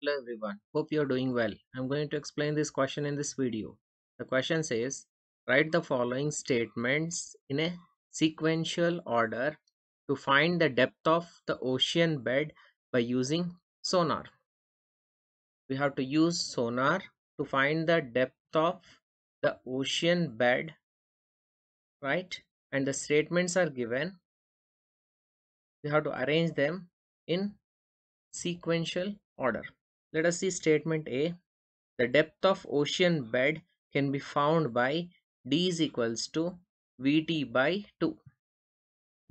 Hello everyone, hope you're doing well. I'm going to explain this question in this video. The question says, write the following statements in a sequential order to find the depth of the ocean bed by using sonar. We have to use sonar to find the depth of the ocean bed, right? And the statements are given. We have to arrange them in sequential order. Let us see statement A. The depth of ocean bed can be found by D is equals to Vt by 2.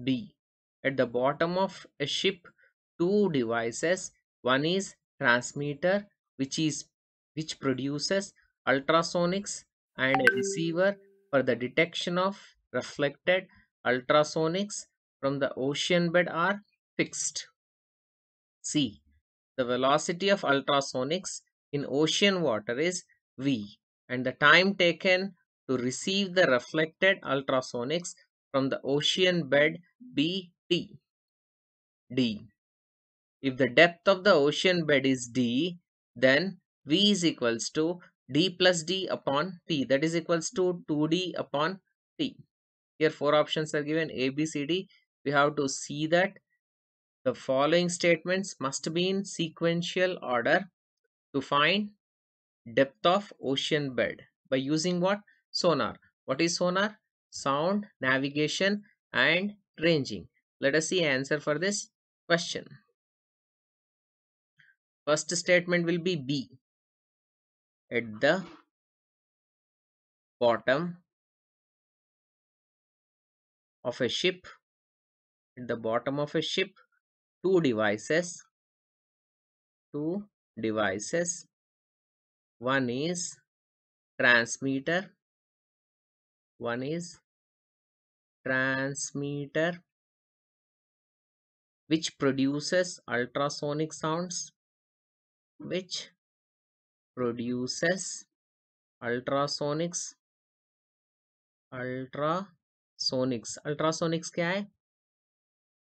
B. At the bottom of a ship, two devices. One is transmitter which is which produces ultrasonics and a receiver for the detection of reflected ultrasonics from the ocean bed are fixed. C. The velocity of ultrasonics in ocean water is v and the time taken to receive the reflected ultrasonics from the ocean bed be t. d. If the depth of the ocean bed is d, then v is equals to d plus d upon t that is equals to 2d upon t. Here four options are given a, b, c, d. We have to see that the following statements must be in sequential order to find depth of ocean bed by using what? Sonar. What is sonar? Sound, navigation and ranging. Let us see answer for this question. First statement will be B. At the bottom of a ship, at the bottom of a ship, two devices two devices. One is transmitter one is transmitter which produces ultrasonic sounds which produces ultrasonics ultrasonics. Ultrasonics kya hai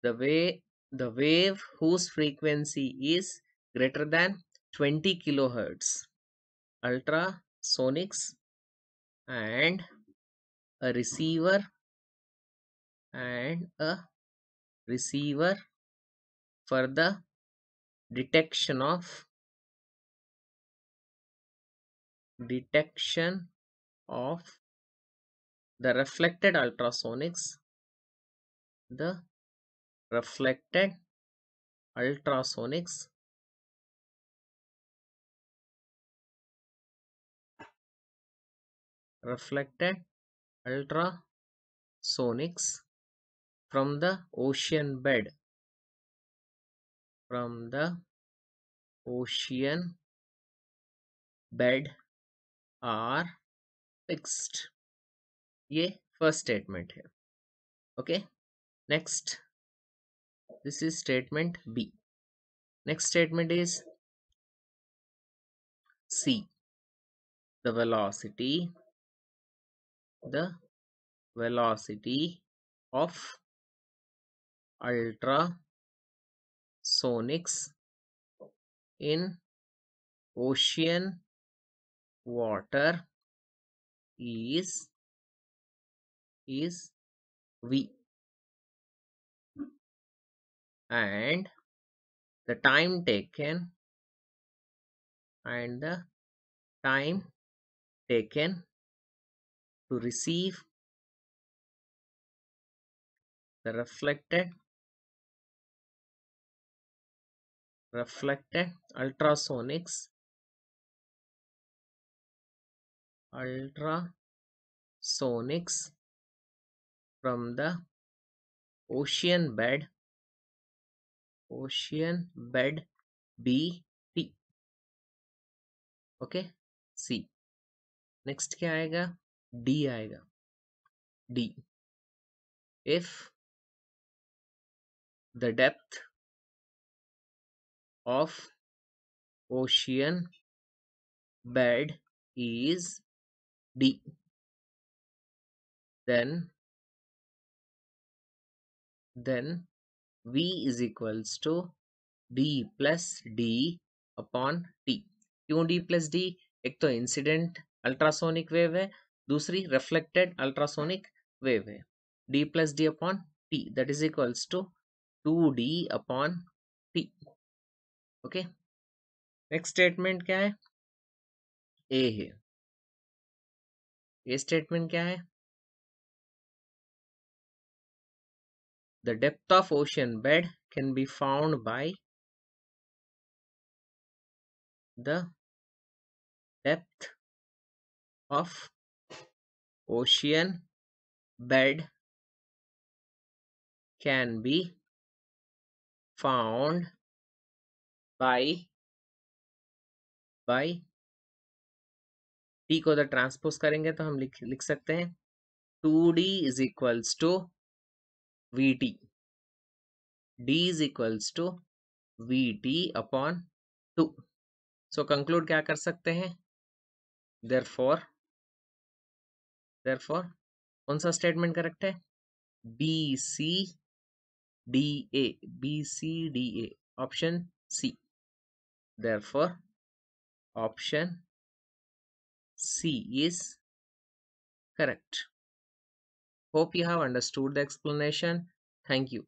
the way the wave whose frequency is greater than 20 kilohertz. Ultrasonics and a receiver and a receiver for the detection of detection of the reflected ultrasonics the reflected ultrasonics reflected ultrasonics from the ocean bed from the ocean bed are fixed ये first statement है okay next this is statement B. Next statement is C. The velocity, the velocity of ultrasonics in ocean water is is v and the time taken and the time taken to receive the reflected reflected ultrasonics ultrasonics from the ocean bed ocean bed B P okay C next क्या आएगा? D आएगा. D if the depth of ocean bed is D then then V is equals to D plus D upon T क्यों D plus D एक तो incident ultrasonic wave है, दूसरी reflected ultrasonic wave है। D plus D upon T that is equals to two D upon T okay next statement क्या है? A है। ये स्टेटमेंट क्या है? The depth of ocean bed can be found by the depth of ocean bed can be found by by T को अगर transpose करेंगे तो हम लिख लिख सकते हैं two D is equals to D is equals to V T upon two so conclude क्या कर सकते हैं? देर फोर देर फोर कौन सा स्टेटमेंट करेक्ट है? B C D A B C D A option C therefore option C is correct. Hope you have understood the explanation. Thank you.